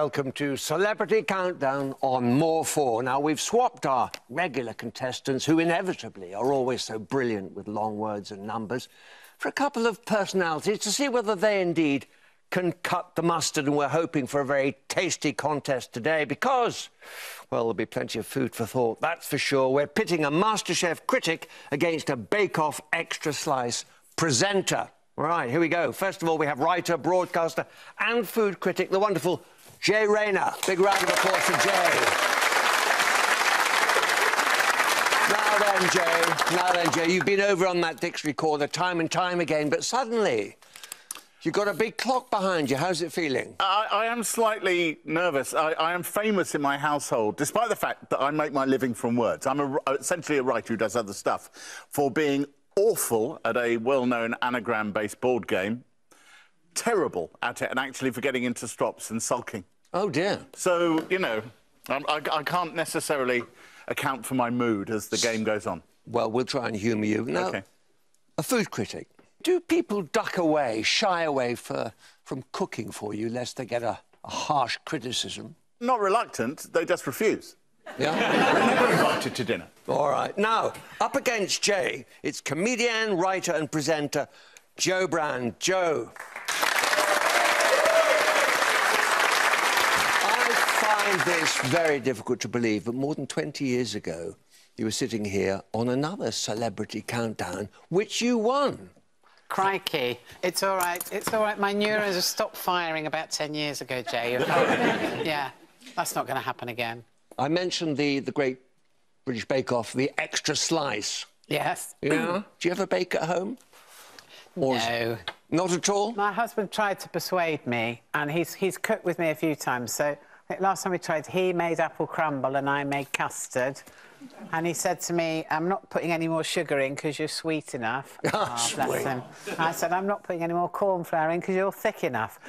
Welcome to Celebrity Countdown on More 4. Now, we've swapped our regular contestants, who inevitably are always so brilliant with long words and numbers, for a couple of personalities to see whether they indeed can cut the mustard. And we're hoping for a very tasty contest today because, well, there'll be plenty of food for thought, that's for sure. We're pitting a MasterChef critic against a Bake Off extra slice presenter. Right, here we go. First of all, we have writer, broadcaster, and food critic, the wonderful Jay Rayner. Big round of applause for Jay. Now then, Jay. Now then, Jay. You've been over on that dictionary corner time and time again, but suddenly you've got a big clock behind you. How's it feeling? I, I am slightly nervous. I, I, am famous in my household, despite the fact that I make my living from words. I'm a, essentially a writer who does other stuff, for being awful at a well-known anagram-based board game terrible at it and actually for getting into strops and sulking. Oh, dear. So, you know, I, I can't necessarily account for my mood as the game goes on. Well, we'll try and humour you. Now, okay. a food critic. Do people duck away, shy away for, from cooking for you, lest they get a, a harsh criticism? Not reluctant, they just refuse. Yeah? We're never invited to dinner. All right. Now, up against Jay, it's comedian, writer and presenter Jo Brand. Jo. Find this very difficult to believe, but more than 20 years ago, you were sitting here on another celebrity countdown, which you won. Crikey. It's all right. It's all right. My neurons have stopped firing about 10 years ago, Jay. yeah, that's not going to happen again. I mentioned the, the great British Bake Off, the extra slice. Yes. Yeah? Do you ever bake at home? Or no. Not at all? My husband tried to persuade me, and he's, he's cooked with me a few times, so last time we tried, he made apple crumble and I made custard. And he said to me, I'm not putting any more sugar in because you're sweet enough. Oh, oh bless him. I said, I'm not putting any more corn flour in because you're thick enough.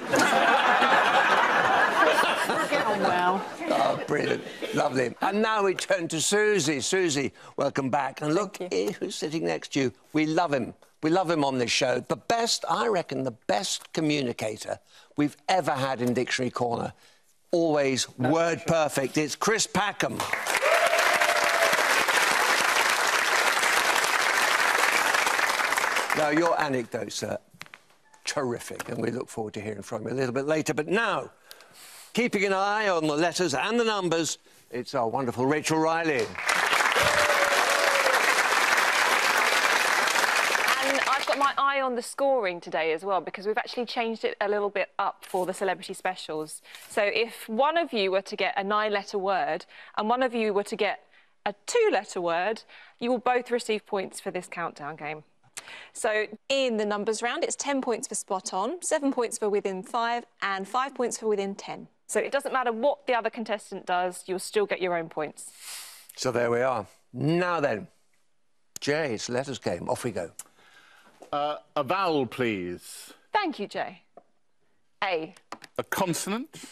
get on well. Oh, brilliant. Lovely. And now we turn to Susie. Susie, welcome back. And look who's sitting next to you. We love him. We love him on this show. The best, I reckon, the best communicator we've ever had in Dictionary Corner always word perfect. It's Chris Packham. now, your anecdotes are terrific, and we look forward to hearing from you a little bit later. But now, keeping an eye on the letters and the numbers, it's our wonderful Rachel Riley. My eye on the scoring today as well because we've actually changed it a little bit up for the celebrity specials. So if one of you were to get a nine-letter word and one of you were to get a two-letter word, you will both receive points for this countdown game. So in the numbers round, it's 10 points for spot on, 7 points for within 5 and 5 points for within 10. So it doesn't matter what the other contestant does, you'll still get your own points. So there we are. Now then, Jay, it's letters game. Off we go. Uh, a vowel, please. Thank you, Jay. A. A consonant.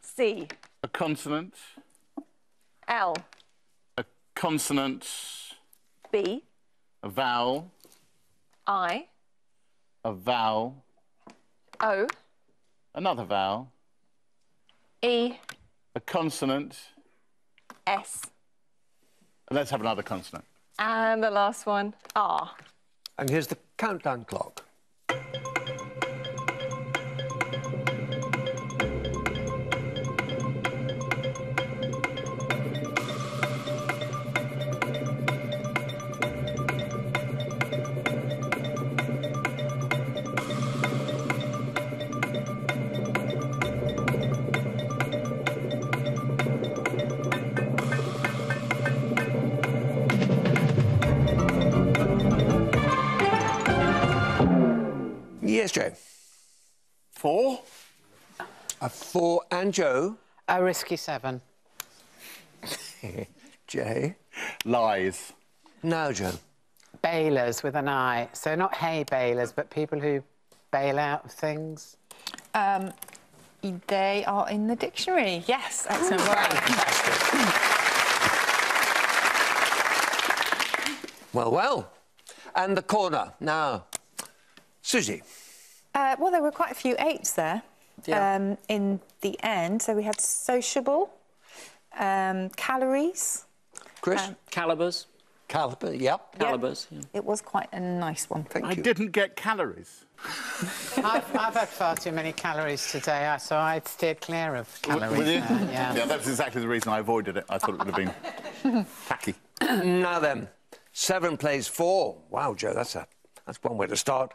C. A consonant. L. A consonant. B. A vowel. I. A vowel. O. Another vowel. E. A consonant. S. Let's have another consonant. And the last one, R. And here's the countdown clock. And Jo? A risky seven. Jay? Lies. No, Jo. Bailers with an I. So not hay bailers, but people who bail out of things. Um, they are in the dictionary. Yes, excellent work. well, well. And the corner. Now, Susie. Uh, well, there were quite a few eights there. Yeah. um, in the end. So we had sociable, um, calories. Chris? Calibers. Caliber, yep. Calibers. Yeah. It was quite a nice one. Thank I you. didn't get calories. I've, I've had far too many calories today, so I'd steered clear of calories. Will you? there, yeah. yeah, that's exactly the reason I avoided it. I thought it would have been tacky. Now then, seven plays four. Wow, Jo, that's a that's one way to start.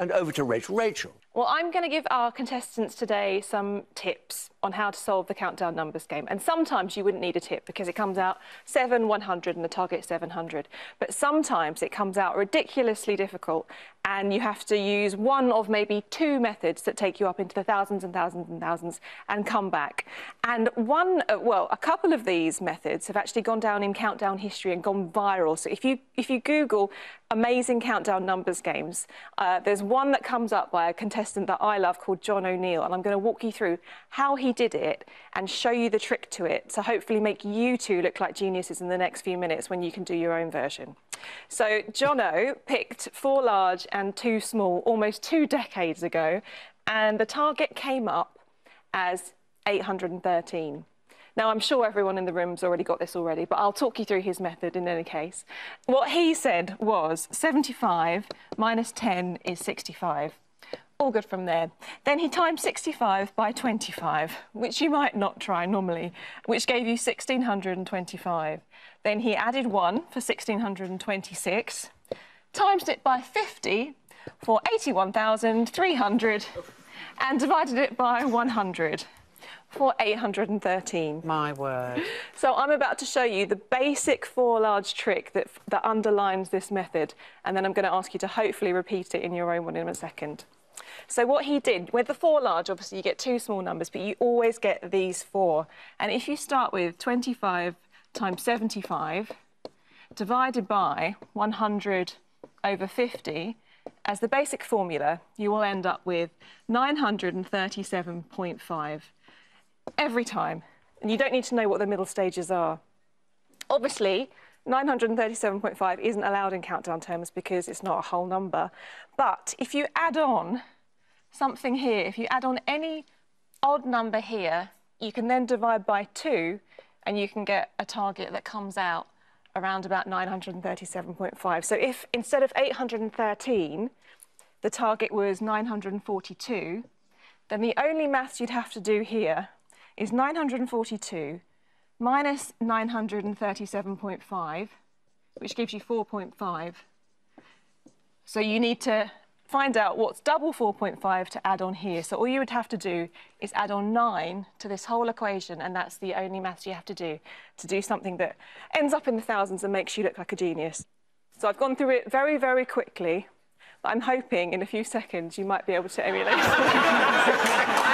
And over to Rachel. Rachel. Well, I'm going to give our contestants today some tips on how to solve the countdown numbers game. And sometimes you wouldn't need a tip because it comes out 7, 100 and the target 700. But sometimes it comes out ridiculously difficult and you have to use one of maybe two methods that take you up into the thousands and thousands and thousands and come back. And one, uh, well, a couple of these methods have actually gone down in countdown history and gone viral. So if you if you Google amazing countdown numbers games, uh, there's one that comes up by a contestant that I love called John O'Neill, and I'm going to walk you through how he did it and show you the trick to it to hopefully make you two look like geniuses in the next few minutes when you can do your own version. So Jono picked four large and two small almost two decades ago, and the target came up as 813. Now, I'm sure everyone in the room's already got this already, but I'll talk you through his method in any case. What he said was 75 minus 10 is 65. All good from there. Then he timed 65 by 25, which you might not try normally, which gave you 1625. Then he added 1 for 1626, times it by 50 for 81,300, and divided it by 100 for 813. My word. So I'm about to show you the basic four large trick that, that underlines this method, and then I'm going to ask you to hopefully repeat it in your own one in a second. So what he did, with the four large, obviously you get two small numbers, but you always get these four. And if you start with 25 times 75 divided by 100 over 50, as the basic formula, you will end up with 937.5 every time. And you don't need to know what the middle stages are. Obviously, 937.5 isn't allowed in countdown terms because it's not a whole number. But if you add on something here, if you add on any odd number here, you can then divide by two and you can get a target that comes out around about 937.5. So if instead of 813, the target was 942, then the only maths you'd have to do here is 942 minus 937.5, which gives you 4.5. So you need to find out what's double 4.5 to add on here. So all you would have to do is add on 9 to this whole equation, and that's the only maths you have to do to do something that ends up in the thousands and makes you look like a genius. So I've gone through it very, very quickly, but I'm hoping in a few seconds you might be able to emulate it.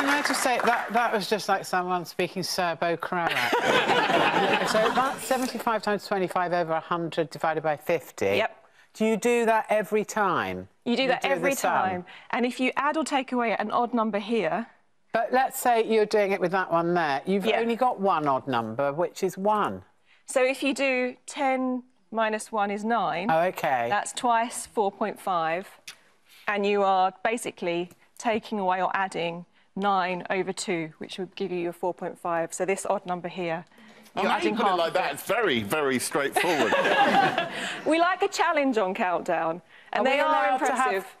Can I, just say that that was just like someone speaking Serbo Croat. so that's 75 times 25 over 100 divided by 50. Yep. Do you do that every time? You do that the every sum? time. And if you add or take away an odd number here, But let's say you're doing it with that one there. You've Yeah. only got one odd number, which is one. so if you do 10 minus 1 is 9, Oh, okay. that's twice 4.5, and you are basically taking away or adding 9 over 2, which would give you your 4.5. So this odd number here, Oh, you're now you adding put it half. like that. it. It's very, very straightforward. We like a challenge on Countdown, and Are they we are allowed impressive.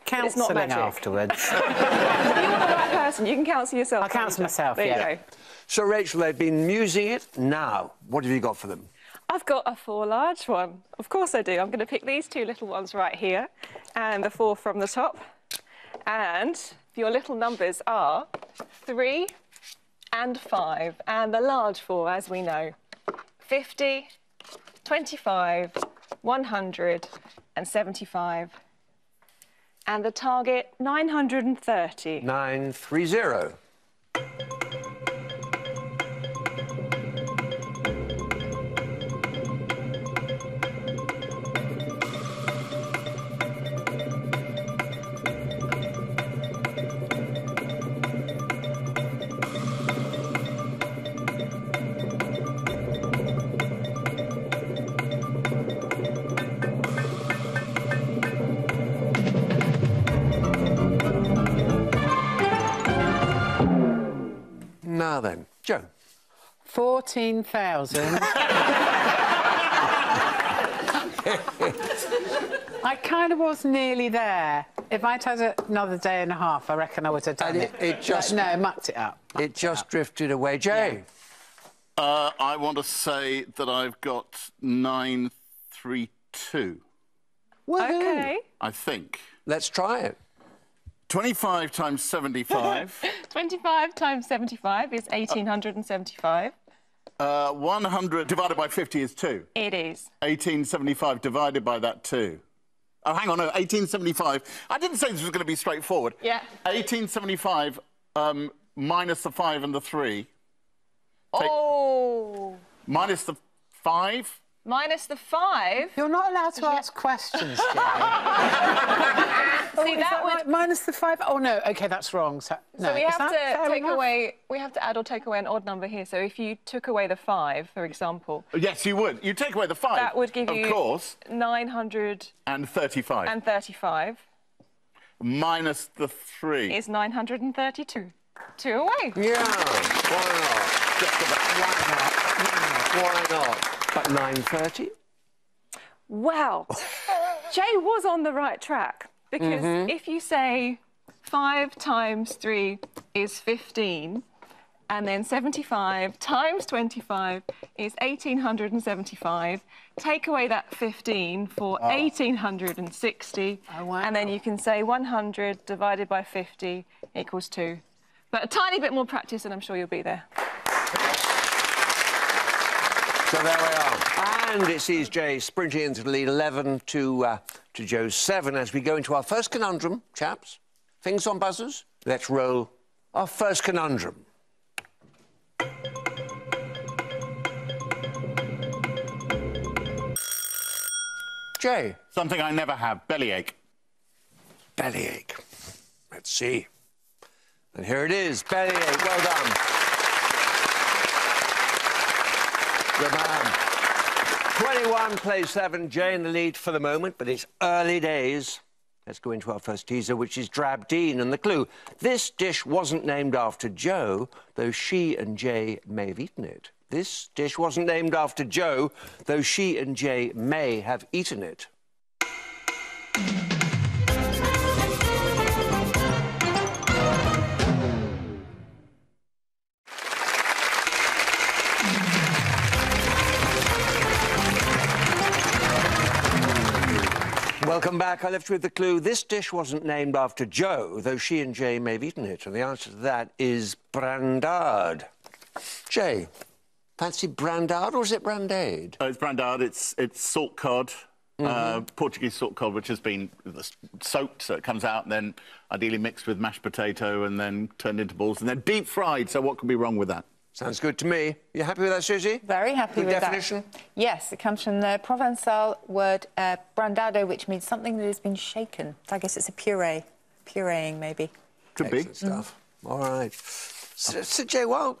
to have it's not counselling magic. afterwards? If you're the right person, you can counsel yourself. I'll counsel myself, There yeah. you go. So, Rachel, they've been musing it. Now, what have you got for them? I've got a four large one. Of course I do. I'm going to pick these two little ones right here and the four from the top. And your little numbers are three and five. And the large four, as we know, 50, 25, 100 and 75. And the target, 930. 930. 14,000. I kind of was nearly there. If I'd had another day and a half, I reckon I would have done And it. it- it just- No, mucked it up. It just drifted away. Jay. Uh, I want to say that I've got 932, Woohoo. Okay. I think. Let's try it. 25 times 75. 25 times 75 is 1875. Uh, 100 divided by 50 is 2. It is. 1875 divided by that 2. Oh, hang on, no, 1875. I didn't say this was going to be straightforward. Yeah. 1875 um, minus the 5 and the 3, Oh. minus the 5. Minus the five. You're not allowed to ask questions, Jay. Oh, See, that would. Right, minus the five? Oh, no. OK, that's wrong. So, no, So we is have to take enough? away. We have to add or take away an odd number here. So if you took away the five, for example, Yes, you would. You take away the 5. that would give you... of you course, 935 and 35. minus the 3. is 932. Two away. Yeah. Why not? Just about. Why not? But 9.30? Well, Jay was on the right track because mm-hmm. if you say five times three is 15, and then 75 times 25 is 1875, take away that 15 for 1860, Oh, wow. and then you can say 100 divided by 50 equals 2. But a tiny bit more practice, and I'm sure you'll be there. So there we are. And it sees Jay sprinting into the lead 11 to, uh, to Jo's 7 as we go into our first conundrum, chaps. Things on buzzers? Let's roll our first conundrum. Jay, Something I never have bellyache. bellyache. Let's see. And here it is, bellyache. Well done. Good man. 21 plays 7. Jay in the lead for the moment, but it's early days. Let's go into our first teaser, which is Drab Dean And the clue this dish wasn't named after Jo, though she and Jay may have eaten it. This dish wasn't named after Jo, though she and Jay may have eaten it. Back. I left you with the clue. This dish wasn't named after Jo, though she and Jay may have eaten it. And the answer to that is brandade. Jay, fancy brandade or is it brandade? Oh, it's brandade. It's it's salt cod, uh, Portuguese salt cod, which has been soaked, so it comes out, and then ideally mixed with mashed potato, and then turned into balls, and then deep fried. So what could be wrong with that? Sounds good to me. You happy with that, Susie? Very happy Good with definition? that. Yes, it comes from the Provençal word uh, brandado, which means something that has been shaken. So I guess it's a puree, pureeing maybe. Could be. Excellent stuff. All right. So, so, Jay, well,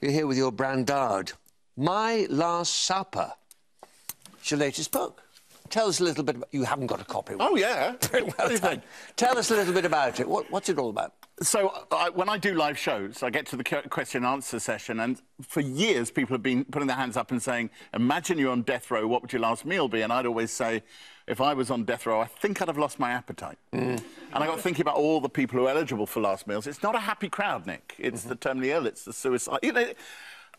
you're here with your brandade. My Last Supper. It's your latest book. Tell us a little bit about... You haven't got a copy. Oh yeah. Very well done. Tell us a little bit about it. What, what's it all about? So uh, I, when I do live shows, I get to the question and answer session, and for years people have been putting their hands up and saying, "Imagine you're on death row. What would your last meal be?" And I'd always say, "If I was on death row, I think I'd have lost my appetite." Mm. And I got thinking about all the people who are eligible for last meals. It's not a happy crowd, Nick. It's mm-hmm. the terminally ill. It's the suicide. You know,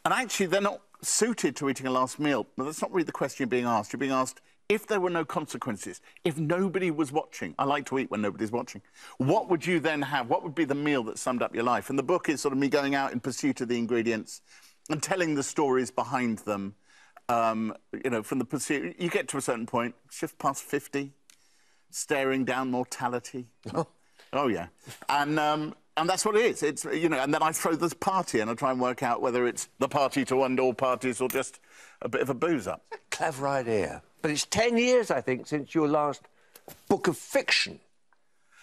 and actually they're not suited to eating a last meal. But that's not really the question you're being asked. You're being asked if there were no consequences, if nobody was watching, I like to eat when nobody's watching, what would you then have? What would be the meal that summed up your life? And the book is sort of me going out in pursuit of the ingredients and telling the stories behind them. Um, you know, from the pursuit, you get to a certain point, shift past 50, staring down mortality. Oh, yeah. And, um, and that's what it is. It's, you know, and then I throw this party and I try and work out whether it's the party to end all parties or just a bit of a booze up. Clever idea. But it's 10 years, I think, since your last book of fiction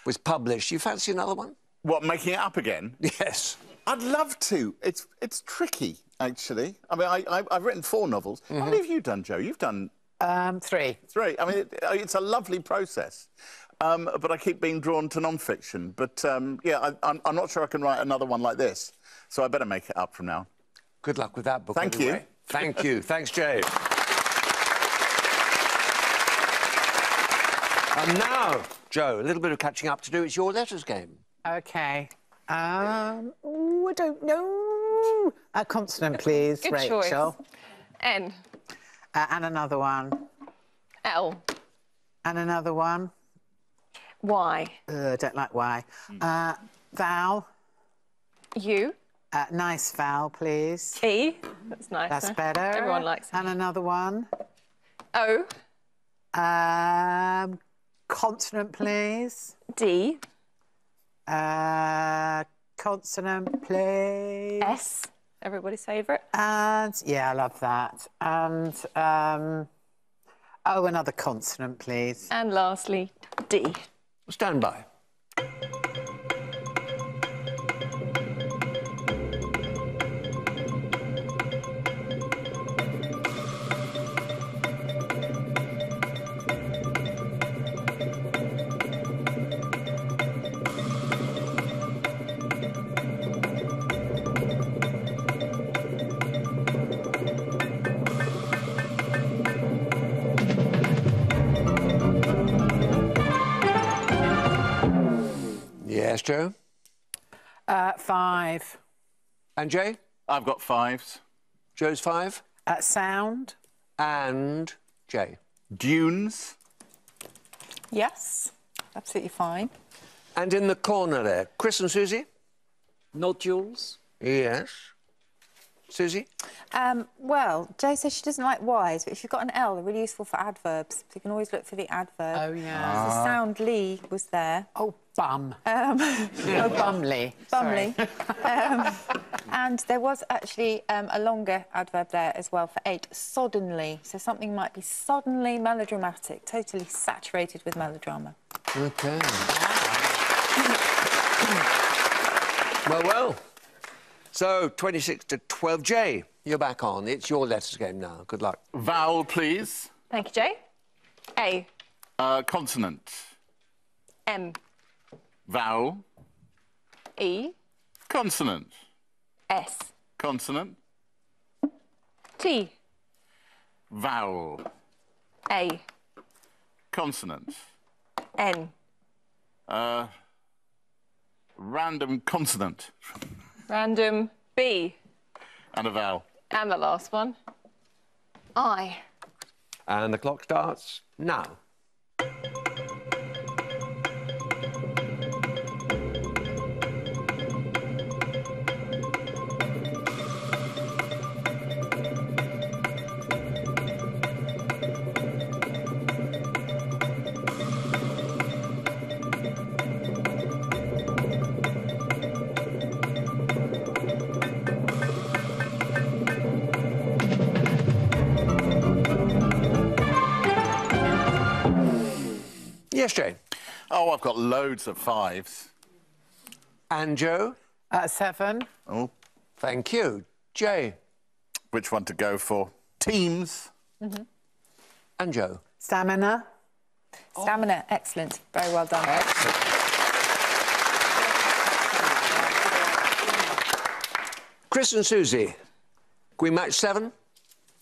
was published. You fancy another one? What, making it up again? Yes. I'd love to. It's it's tricky, actually. I mean, I, I, I've written four novels. How many have you done, Jo? You've done Um, three. three. I mean, it, it's a lovely process. Um, but I keep being drawn to non-fiction. But um, yeah, I, I'm, I'm not sure I can write another one like this. so I better make it up from now. Good luck with that book. Thank anyway. you. Thank you. Thanks, Jay. And now, Jo, a little bit of catching up to do. It's your letters game. OK. Um, ooh, I don't know. A consonant, please, Good Rachel. choice. N. Uh, and another one. L. And another one. Y. Ugh, I don't like Y. Uh, vowel. U. Uh, nice vowel, please. E. That's nice. That's better. Everyone likes it. And another one. O. Um, consonant, please. D. Uh, consonant, please. S. Everybody's favourite. And yeah, I love that. And um, oh, another consonant, please. And lastly, D. Stand by. Yes, Jo. Uh, five. And Jay? I've got fives. Jo's five. Uh, sound. And Jay. Dunes. Yes, absolutely fine. And in the corner there, Chris and Susie? Nodules. Yes. Susie? Um, well, Jay says she doesn't like Y's, but if you've got an L, they're really useful for adverbs. So you can always look for the adverb. Oh, yeah. The sound Lee was there. Oh, bum. Um, Oh, bumly. Sorry. Bumley. um, and there was actually um, a longer adverb there as well for eight, soddenly. So something might be suddenly melodramatic, totally saturated with melodrama. Okay. well, well. So, 26 to 12. Jay, you're back on. It's your letters game now. Good luck. Vowel, please. Thank you, Jay. A. Uh, consonant. M. Vowel. E. Consonant. S. Consonant. T. Vowel. A. Consonant. N. Uh, random consonant. Random B. And a vowel. And the last one. I. And the clock starts now. Got loads of fives. And Jo? Uh, seven. Oh, Thank you. Jay which one to go for? Teams. and Jo. Stamina. Stamina, excellent. Very well done. Chris and Susie. Can we match seven?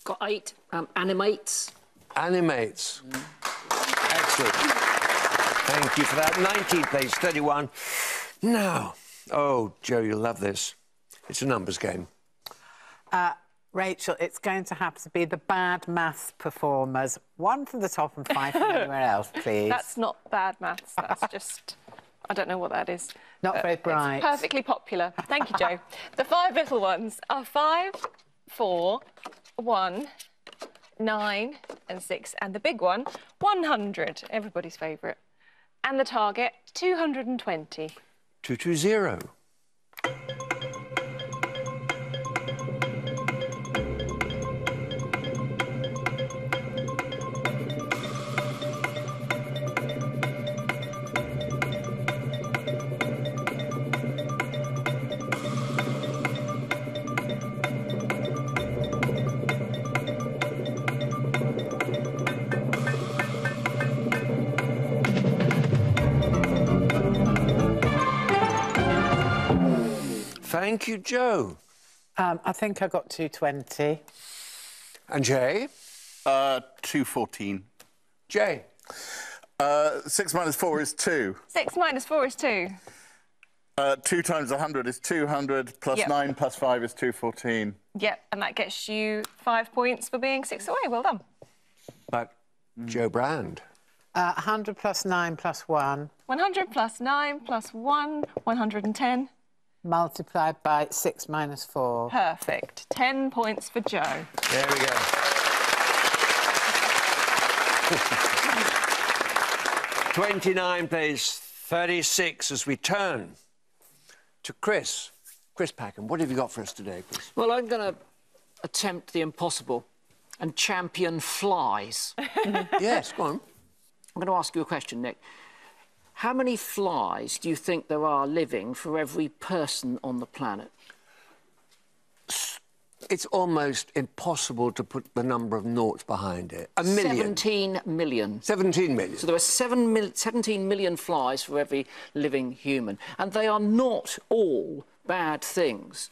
Got eight. Um, animates. Animates. Excellent. Thank you for that. 19th place, 31. Now, oh, Jo, you'll love this. It's a numbers game. Uh, Rachel, it's going to have to be the bad maths performers. One from the top and five from anywhere else, please. That's not bad maths. That's just. I don't know what that is. Not But very uh, it's bright. perfectly popular. Thank you, Jo. the five little ones are five, four, one, nine, and six. And the big one, 100. Everybody's favourite. And the target, 220. 220. Thank you, Jo. Um, I think I got 220. And Jay? Uh, 214. Jay? Uh, 6 minus 4 is 2. Six minus four is two. Uh, 2 times 100 is 200, plus Yep. 9 plus 5 is 214. Yep, and that gets you five points for being six away. Well done. But Jo Brand? Uh, 100 plus 9 plus 1 100 plus 9 plus 1, 110. Multiplied by 6 minus 4. Perfect. 10 points for Jo. There we go. Twenty-nine plays thirty-six as we turn to Chris. Chris Packham, what have you got for us today, Chris? Well, I'm going to attempt the impossible and champion flies. Yes, go on. I'm going to ask you a question, Nick. How many flies do you think there are living for every person on the planet? It's almost impossible to put the number of noughts behind it. A million. 17 million. 17 million. So there are seven mil- 17 million flies for every living human, and they are not all bad things.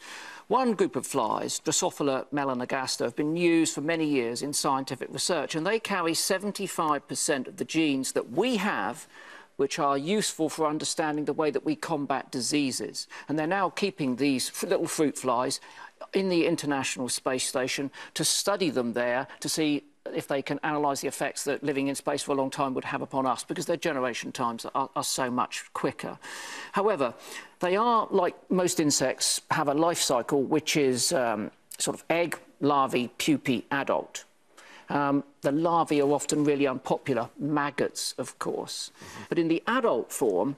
One group of flies, Drosophila melanogaster, have been used for many years in scientific research, and they carry 75% of the genes that we have which are useful for understanding the way that we combat diseases. And they're now keeping these little fruit flies in the International Space Station to study them there to see if they can analyse the effects that living in space for a long time would have upon us because their generation times are, are so much quicker. However, they are, like most insects, have a life cycle which is um, sort of egg, larvae, pupae, adult. Um, the larvae are often really unpopular, maggots, of course. But in the adult form,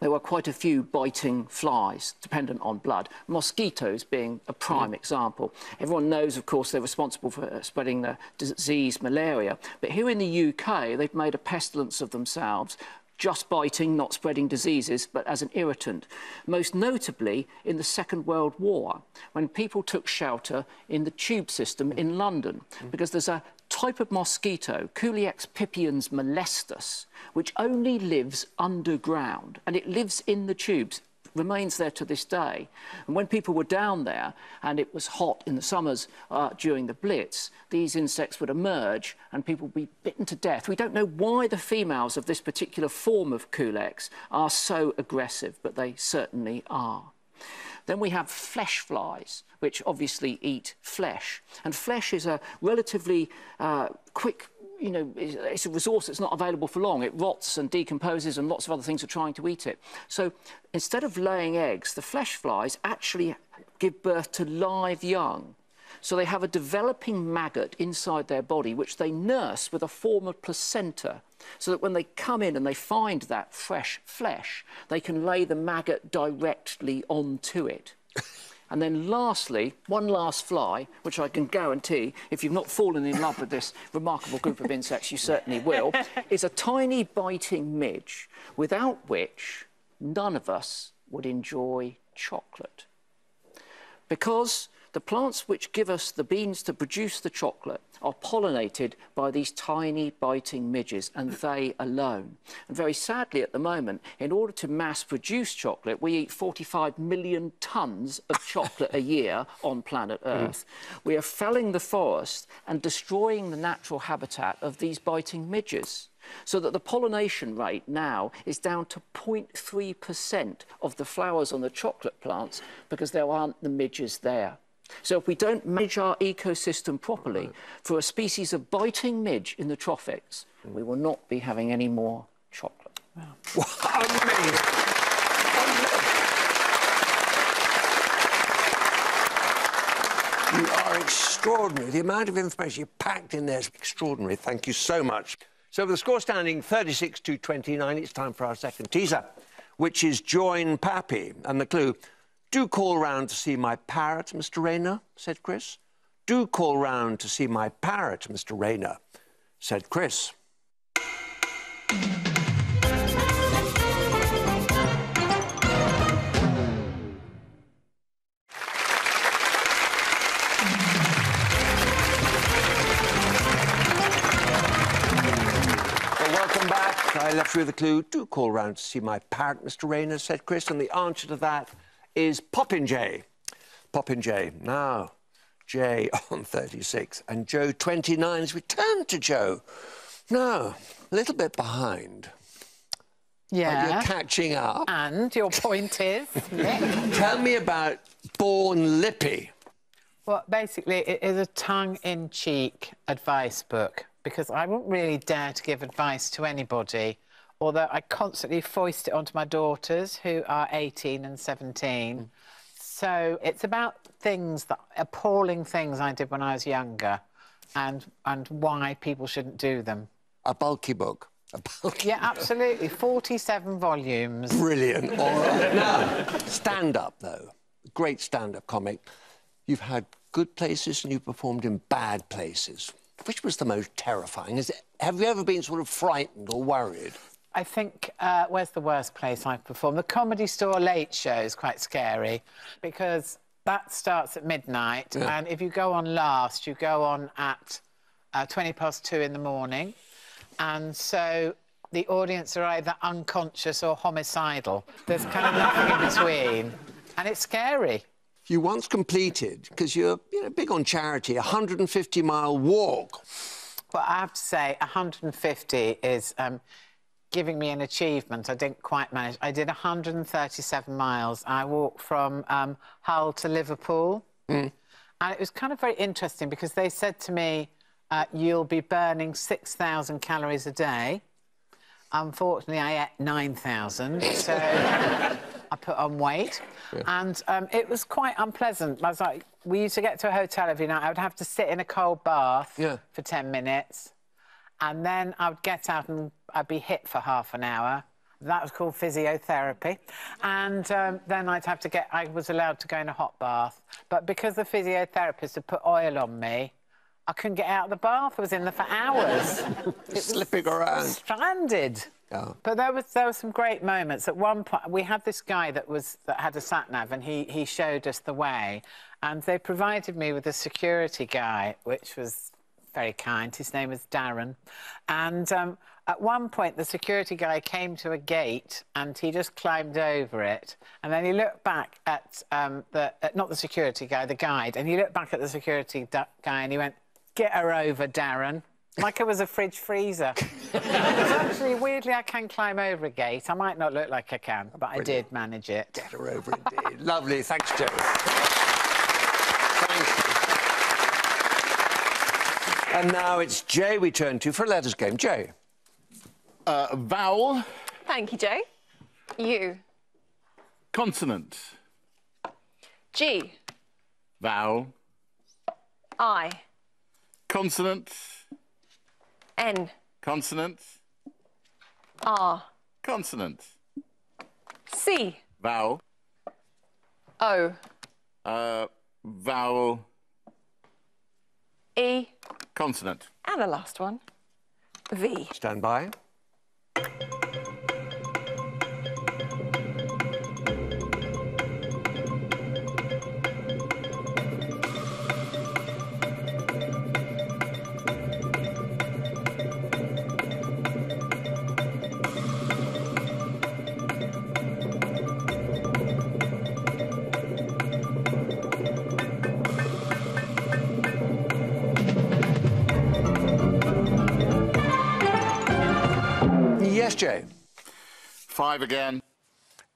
there were quite a few biting flies, dependent on blood. Mosquitoes being a prime example. Everyone knows, of course, they're responsible for uh, spreading the disease malaria. But here in the UK, they've made a pestilence of themselves just biting, not spreading diseases, but as an irritant. Most notably in the Second World War, when people took shelter in the tube system in London, because there's a type of mosquito, Culex pipiens molestus, which only lives underground, and it lives in the tubes remains there to this day. And when people were down there and it was hot in the summers uh, during the Blitz, these insects would emerge and people would be bitten to death. We don't know why the females of this particular form of Culex are so aggressive, but they certainly are. Then we have flesh flies, which obviously eat flesh. And flesh is a relatively uh, quick you know, it's a resource that's not available for long. It rots and decomposes, and lots of other things are trying to eat it. So instead of laying eggs, the flesh flies actually give birth to live young. So they have a developing maggot inside their body, which they nurse with a form of placenta, so that when they come in and they find that fresh flesh, they can lay the maggot directly onto it. And then lastly, one last fly, which I can guarantee, if you've not fallen in love with this remarkable group of insects, you certainly will, is a tiny biting midge, without which none of us would enjoy chocolate. Because the plants which give us the beans to produce the chocolate are pollinated by these tiny biting midges, and they alone. And very sadly, at the moment, in order to mass produce chocolate, we eat 45 million tons of chocolate a year on planet mm. Earth. We are felling the forest and destroying the natural habitat of these biting midges. So that the pollination rate now is down to 0.3% of the flowers on the chocolate plants because there aren't the midges there. So if we don't manage our ecosystem properly for a species of biting midge in the tropics, hmm. we will not be having any more chocolate. Wow. Amazing. You are extraordinary. The amount of information you packed in there is extraordinary. Thank you so much. So, with the score standing 36 to 29, it's time for our second teaser, which is Join Pappy. And the clue do call round to see my parrot, Mr. Rayner, said Chris. Do call round to see my parrot, Mr. Rayner, said Chris. Welcome back. I left you with a clue. Do call round to see my parrot, Mr. Rayner, said Chris. And the answer to that is Popinjay. pop in Jay. Now, Jay on 36 and Jo 29 has returned to Jo. Now, a little bit behind. But Yeah. you're catching up. And your point is? Tell me about Born Lippy. Well, basically, it is a tongue-in-cheek advice book because I wouldn't really dare to give advice to anybody, although I constantly foist it onto my daughters who are 18 and 17. Hmm. So it's about things that appalling things I did when I was younger, and and why people shouldn't do them. A bulky book. A bulky Yeah, absolutely. 47 volumes. Brilliant. All right. Now, stand up, though. Great stand up comic. You've had good places and you've performed in bad places. Which was the most terrifying? Is it, have you ever been sort of frightened or worried? I think, uh, where's the worst place I've performed? The Comedy Store Late Show is quite scary because that starts at midnight, and if you go on last, you go on at uh, 20 past two in the morning. And so the audience are either unconscious or homicidal. There's kind of nothing in between. And it's scary. You once completed, because you're you know, big on charity, a 150 mile walk. But I have to say, 150 is um, giving me an achievement. I didn't quite manage. I did 137 miles. I walked from um, Hull to Liverpool. And it was kind of very interesting because they said to me, uh, you'll be burning 6,000 calories a day. Unfortunately, I ate 9,000, so I put on weight. And um, it was quite unpleasant. I was like, we used to get to a hotel every night. I would have to sit in a cold bath Yeah. for 10 minutes. And then I would get out and I'd be hit for half an hour. That was called physiotherapy. And um, then I'd have to get, I was allowed to go in a hot bath. But because the physiotherapist had put oil on me, I couldn't get out of the bath. I was in there for hours. Slipping around. stranded. Yeah. But there was there were some great moments. At one point, we had this guy that was that had a sat nav, and he he showed us the way. And they provided me with a security guy, which was very kind. His name was Darren. And um, at one point, the security guy came to a gate, and he just climbed over it. And then he looked back at um, the uh, not the security guy, the guide, and he looked back at the security guy, and he went, "Get her over, Darren." Like it was a fridge freezer. Actually, weirdly, I can climb over a gate. I might not look like I can, but I did manage it. Get her over indeed. Lovely. Thanks, Jo. Thank you. And now it's Jay we turn to for a letters game. Jay. Uh, vowel, Thank you, Jo. U. consonant, G. vowel, I. consonant, N. consonant, R. consonant, C. vowel, O. uh, vowel, E. consonant. And the last one. V. Stand by. Jay. Five again.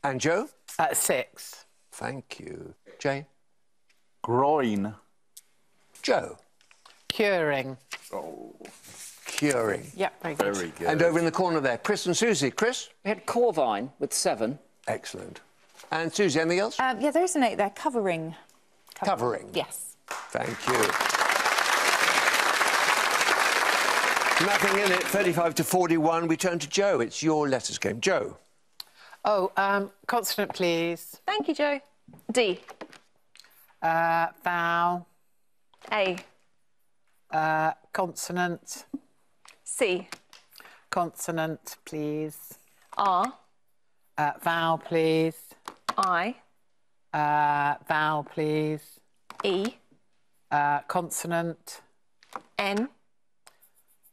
And Jo? At six. Thank you. Jay? Groin. Jo? Curing. Oh. Curing. Yep, very good. Very good. And over in the corner there, Chris and Susie. Chris? We had Corvine with seven. Excellent. And Susie, anything else? Um, yeah, there is an eight there. Covering. Covering. Yes. Thank you. Nothing in it. 35 to 41. We turn to Jo. It's your letters game. Jo. Oh, um, consonant, please. Thank you, Jo. D. Uh, vowel. A. Uh, consonant. C. Consonant, please. R. Uh, vowel, please. I. Uh, vowel, please. E. Uh, consonant. N.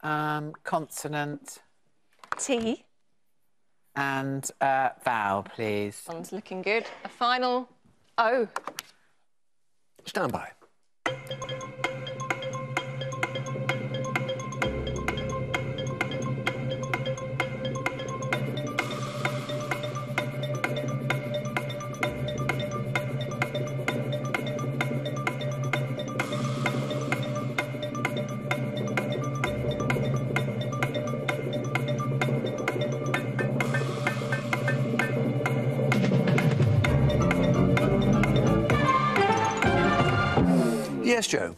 Um, consonant. T. And uh, vowel, please. One's looking good. A final O. stand by. Yes, Jo.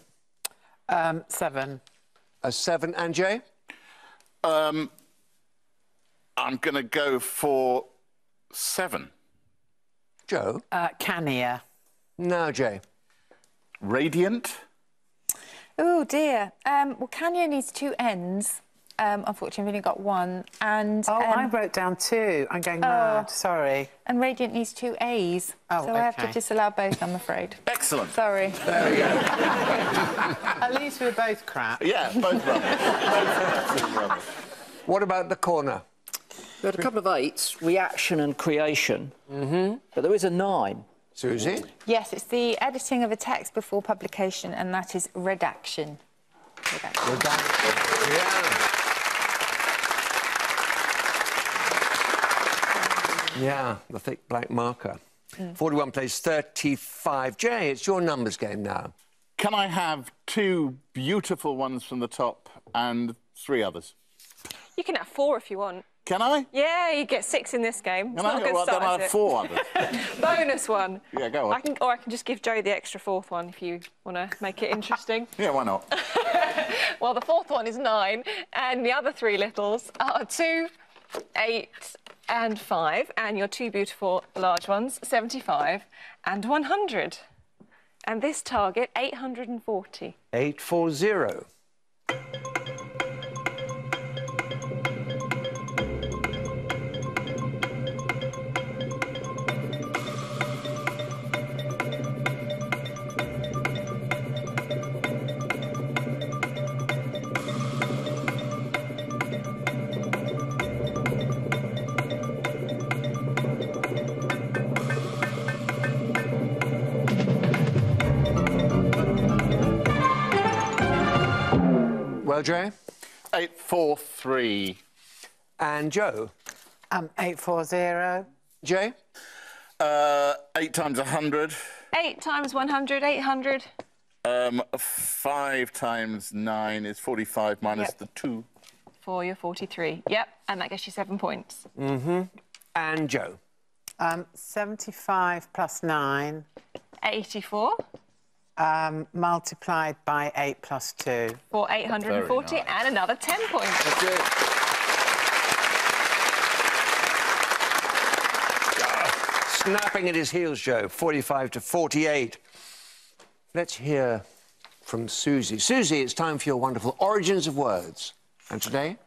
Um, seven. A seven. And Jay? Um, I'm going to go for seven. Jo? Uh, Cania. No, Jay. Radiant. Oh dear. Um, well, Kenya needs two N's. Um, unfortunately, we've only got one. And Oh, I um, wrote down two. I'm going mad. Sorry. and Radiant needs two A's. Oh, so I have to disallow both, I'm afraid. Excellent. Sorry. There we go. At least we're both crap. Yeah, both rubbish. What about the corner? We had a couple of eights, reaction and creation. Mm-hmm. But there is a nine. Susie? Yes, it's the editing of a text before publication, and that is redaction. Redaction. Yeah. Yeah, the thick black marker. 41 plays 35. Jay, it's your numbers game now. Can I have two beautiful ones from the top and three others? You can have four if you want. Can I? Yeah, you get six in this game. It's Can not I? a good Well, then I'll have it? four others. Bonus one. Yeah, go on. I can, or I can just give Jo the extra fourth one if you want to make it interesting. yeah, why not? well, the fourth one is nine, and the other three littles are two, eight, and five, and your two beautiful large ones, 75 and 100. And this target, 840. 840. Jay? Eight, four, three. And Jo? Um, 840. Jay? Uh, eight times a hundred. Eight times 100, 800. Um, five times nine is 45 minus Yep. the two. 4, you're 43. Yep, and that gets you seven points. Mhm. And Jo? Um, 75 plus 9 84 um, multiplied by 8 plus 2. for 840 nice. and another 10 points. Snapping at his heels, Jo. 45 to 48. Let's hear from Susie. Susie, it's time for your wonderful origins of words. And today?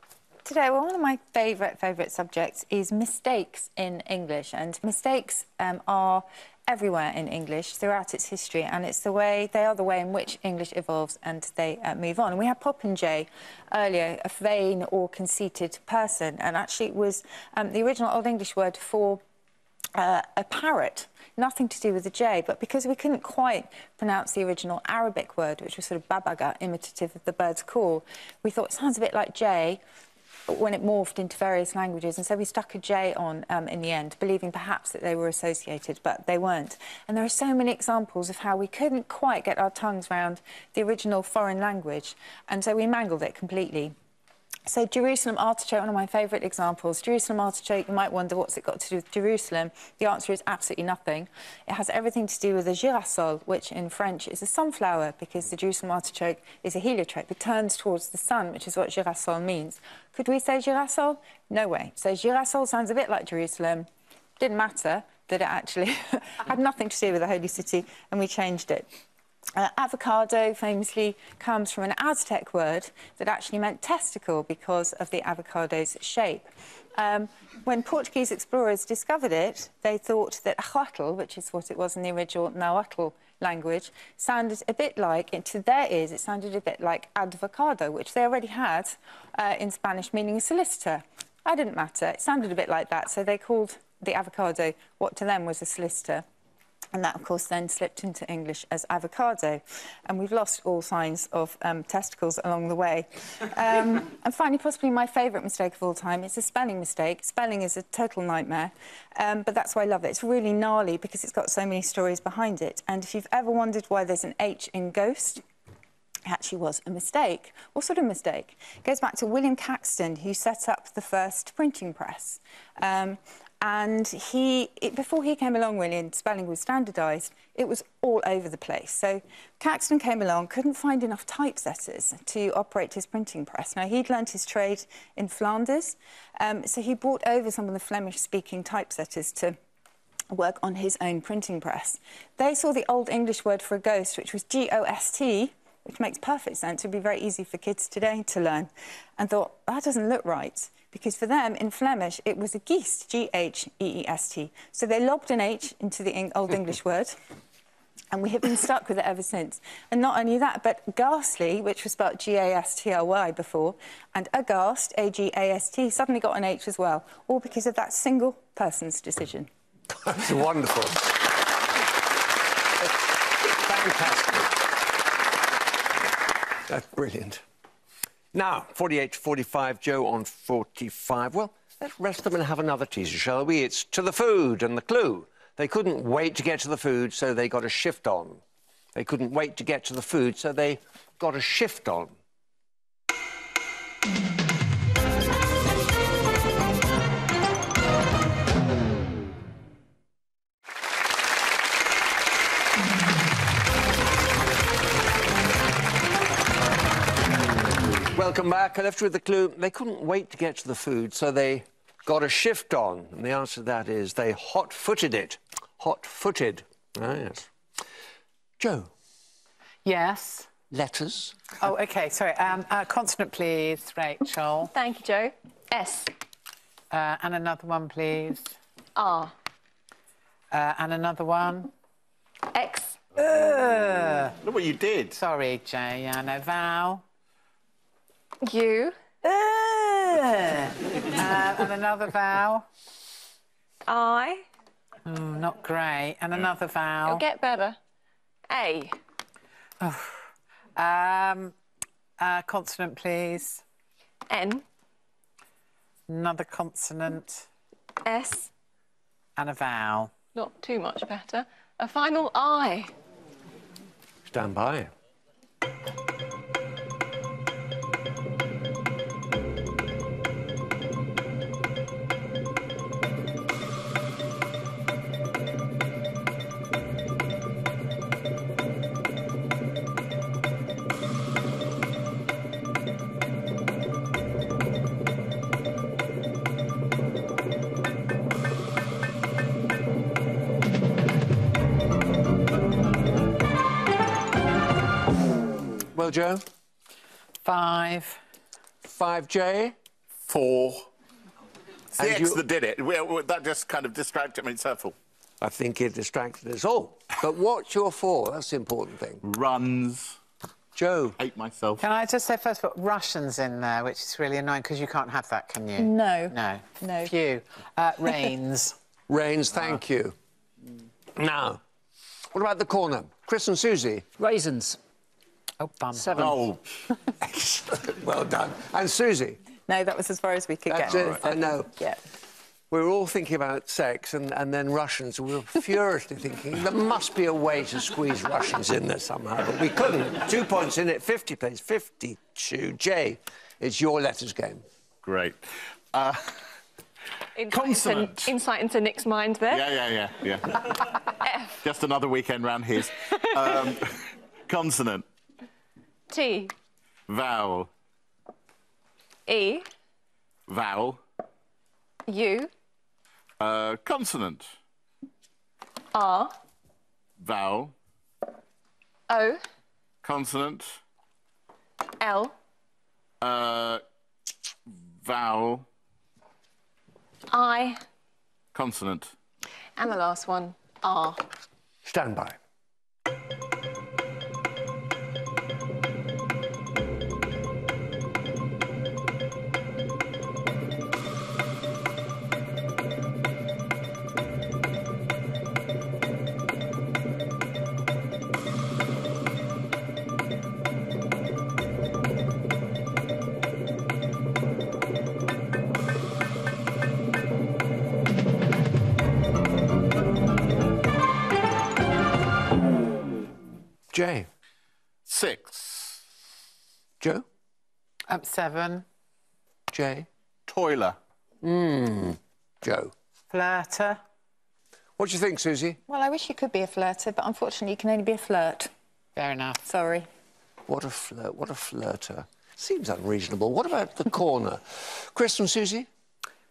Today, well, one of my favourite, favourite subjects is mistakes in English. And mistakes um, are everywhere in English throughout its history. And it's the way, they are the way in which English evolves and they uh, move on. And we had Popinjay earlier, a vain or conceited person. And actually, it was um, the original Old English word for uh, a parrot, nothing to do with the J, but because we couldn't quite pronounce the original Arabic word, which was sort of babaga, imitative of the bird's call, we thought it sounds a bit like J when it morphed into various languages, and so we stuck a J on um, in the end, believing perhaps that they were associated, but they weren't. And there are so many examples of how we couldn't quite get our tongues round the original foreign language, and so we mangled it completely. So Jerusalem artichoke, one of my favourite examples. Jerusalem artichoke, you might wonder what's it got to do with Jerusalem. The answer is absolutely nothing. It has everything to do with the girasol, which in French is a sunflower, because the Jerusalem artichoke is a heliotrope. It turns towards the sun, which is what girasol means. Could we say girasol? No way. So girasol sounds a bit like Jerusalem. Didn't matter that it actually had nothing to do with the holy city, and we changed it. Uh, avocado famously comes from an Aztec word that actually meant testicle because of the avocado's shape. Um, when Portuguese explorers discovered it, they thought that Ahuatl, which is what it was in the original Nahuatl language, sounded a bit like, to their ears, it sounded a bit like advocado, which they already had uh, in Spanish, meaning a solicitor. That didn't matter. It sounded a bit like that, so they called the avocado what to them was a solicitor. And that, of course, then slipped into English as avocado. And we've lost all signs of um, testicles along the way. Um, and finally, possibly my favourite mistake of all time, it's a spelling mistake. Spelling is a total nightmare, um, but that's why I love it. It's really gnarly because it's got so many stories behind it. And if you've ever wondered why there's an H in ghost, it actually was a mistake. What sort of mistake? It goes back to William Caxton, who set up the first printing press. Um, and he, it, before he came along, really, and spelling was standardised, it was all over the place. So Caxton came along, couldn't find enough typesetters to operate his printing press. Now, he'd learnt his trade in Flanders, um, so he brought over some of the Flemish-speaking typesetters to work on his own printing press. They saw the Old English word for a ghost, which was G-O-S-T, which makes perfect sense. It would be very easy for kids today to learn, and thought, that doesn't look right because for them in Flemish it was a geest, G-H-E-E-S-T. So they lobbed an H into the Old English word. And we have been stuck with it ever since. And not only that, but ghastly, which was spelled G-A-S-T-L-Y before, and aghast, A-G-A-S-T, suddenly got an H as well, all because of that single person's decision. That's wonderful. Fantastic. That's brilliant. Now, 48 to 45, Jo on 45. Well, let's rest them and have another teaser, shall we? It's to the food and the clue. They couldn't wait to get to the food, so they got a shift on. They couldn't wait to get to the food, so they got a shift on. Welcome back. I left you with the clue. They couldn't wait to get to the food, so they got a shift on. And the answer to that is they hot footed it. Hot footed. Ah, yes. Jo, Yes. letters. Oh, OK, sorry. Um, uh, consonant, please, Rachel. Thank you, Jo. S. Uh, and another one, please. R. Uh, and another one. X. Look what you did. Sorry, Jay. Yeah, no. Vowel. U. Uh, and another vowel. I. Mm, not great. And another vowel. It'll get better. A. Um, uh, consonant, please. N. Another consonant S. and a vowel. Not too much better. A final I. Stand by. Jo, Five. 5J. Four. It's the And X you- that did it. Well, well, That just kind of distracted me. It's hurtful. I think it distracted us all. But what's your four? That's the important thing. Runs. Jo, Hate myself. Can I just say first of all, Russians in there, which is really annoying because you can't have that, can you? No. No. No. Few. Uh, rains. Rains, thank you. Now, what about the corner? Chris and Susie. Raisins. Oh, bum. Seven. Oh, Well done. And Susie. No, that was as far as we could That's get. it. I know. Yeah. We were all thinking about sex and, and then Russians. We were furiously thinking there must be a way to squeeze Russians in there somehow, but we couldn't. Two points in it, 50 plays, 52. Jay, it's your letters game. great. Uh, Insight Consonant. Into, insight into Nick's mind there. yeah, yeah, yeah, yeah. Just another weekend round his. Um, consonant. T. Vowel. E. Vowel. U. Uh, consonant. R. Vowel. O. Consonant. L. Uh, vowel. I. Consonant. And the last one, R. Stand by. Seven. Jay. Toiler. Joe. Flirter. What do you think, Susie? Well, I wish you could be a flirter, but unfortunately, you can only be a flirt. Fair enough. Sorry. What a flirt, what a flirter. Seems unreasonable. What about the corner? Chris and Susie?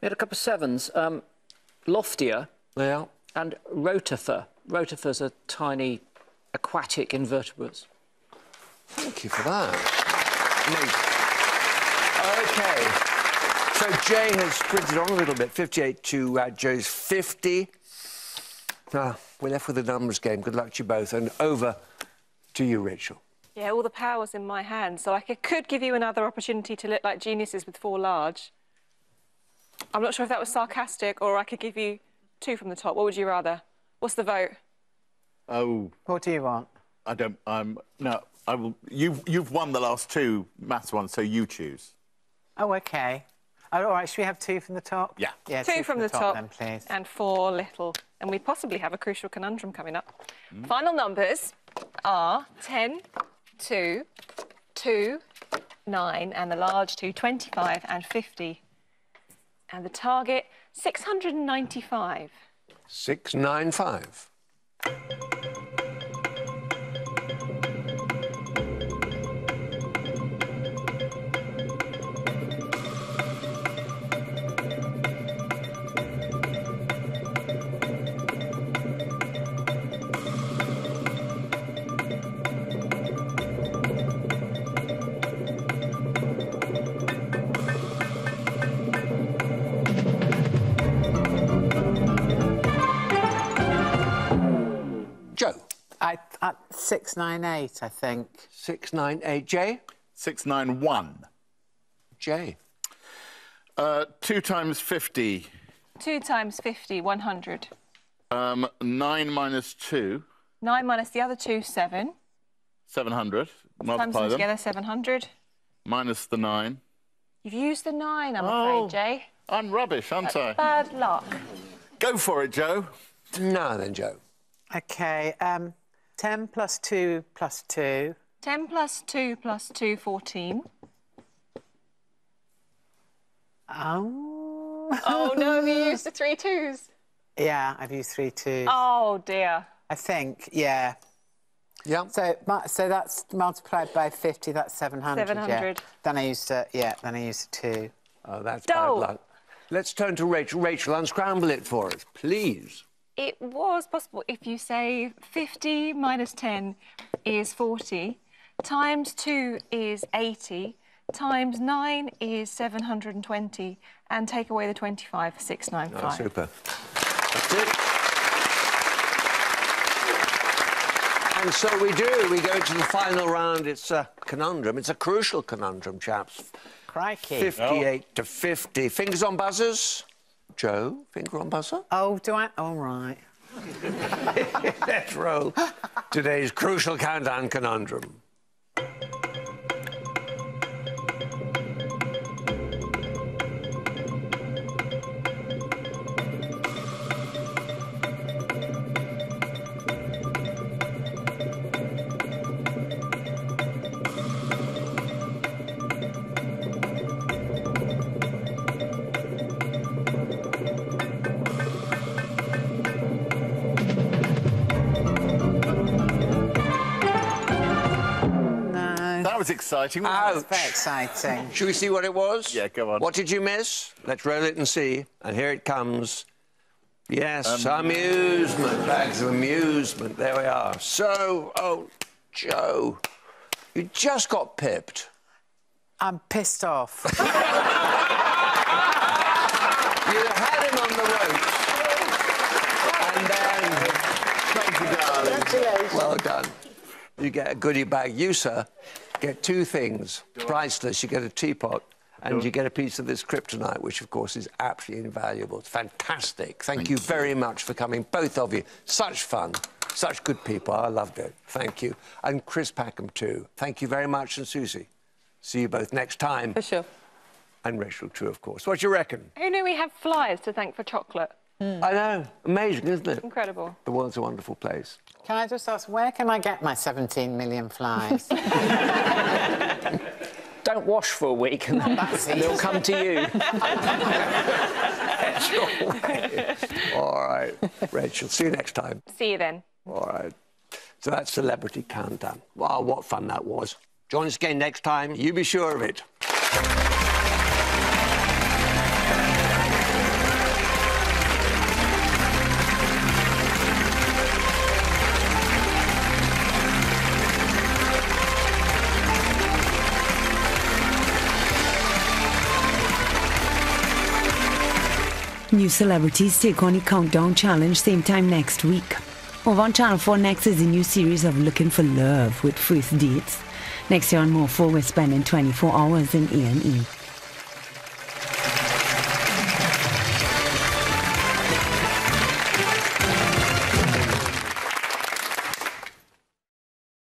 We had a couple of sevens. Um, loftier Yeah. and rotifer. Rotifers are tiny aquatic invertebrates. Thank you for that. Amazing. OK. So Jay has sprinted on a little bit. 58 to uh, Jo's 50. Now, we're left with a numbers game. Good luck to you both. And over to you, Rachel. Yeah, all the power's in my hands, so I could, could give you another opportunity to look like geniuses with four large. I'm not sure if that was sarcastic or I could give you two from the top. What would you rather? What's the vote? Oh, What do you want? I don't. I'm no. I will. You've you've won the last two maths ones, so you choose. Oh, OK. Oh, all right, should we have two from the top? Yeah. Yeah, Two, from the top, then, please. and four little. And we possibly have a crucial conundrum coming up. Mm. Final numbers are 10, 2, 2, 9, and the large two, 25 and 50. And the target, 695. 695. 698, I think. 698. Jay. Six nine one. Jay. Uh, two times fifty. 2 times 50, 100. Um, nine minus two. 9 minus the other two, 7. Seven hundred. Times Multiply them them. together, 700. Minus the nine. You've used the 9, I'm Oh. afraid, Jay. I'm rubbish, aren't I? Bad luck. Go for it, Jo. Now then, Jo. OK, um, 10 plus 2 plus 2. 10 plus 2 plus 2, 14. Oh. Oh no, have you used the three twos? Yeah, I've used three twos. Oh dear. I think, yeah. Yeah. So, so that's multiplied by 50, that's 700. Yeah. 700. Then I used a, yeah, then I used a 2. Oh, that's Dull. bad luck. Let's turn to Rachel. Rachel, unscramble it for us, please. It was possible if you say 50 minus 10 is 40, times 2 is 80, times 9 is 720, and take away the 25, 695. Oh, super. That's it. And so we do. We go to the final round. It's a conundrum. It's a crucial conundrum, chaps. Crikey. 58 to 50. Fingers on buzzers. Jo, finger on buzzer. Oh, do I? All right. Let's roll today's crucial countdown conundrum. Exciting. wasn't oh, it? Ouch. Very exciting. Should we see what it was? Yeah, go on. What did you miss? Let's roll it and see. And here it comes. Yes, um, amusement, bags of amusement. There we are. So, oh, Jo, you just got pipped. I'm pissed off. You had him on the ropes. And then, Thank you, darling. well done. You get a goodie bag. You, sir, get two things. Priceless. You get a teapot. And you get a piece of this kryptonite, which, of course, is absolutely invaluable. It's fantastic. Thank, you very much for coming, both of you. Such fun. Such good people. I loved it. Thank you. And Chris Packham, too. Thank you very much. And Susie. See you both next time. For sure. And Rachel, too, of course. What do you reckon? Who knew we have flyers to thank for chocolate? Hmm. I know. Amazing, isn't it? Incredible. The world's a wonderful place. Can I just ask, where can I get my 17 million flies? Don't wash for a week and they'll come to you. All right, Rachel. See you next time. See you then. All right. So that's Celebrity Countdown. Wow, what fun that was. Join us again next time. You be sure of it. New celebrities take on the Countdown Challenge same time next week. Over on Channel 4 next is a new series of Looking for Love with first dates. Next year on More 4 we're spending 24 hours in A&E.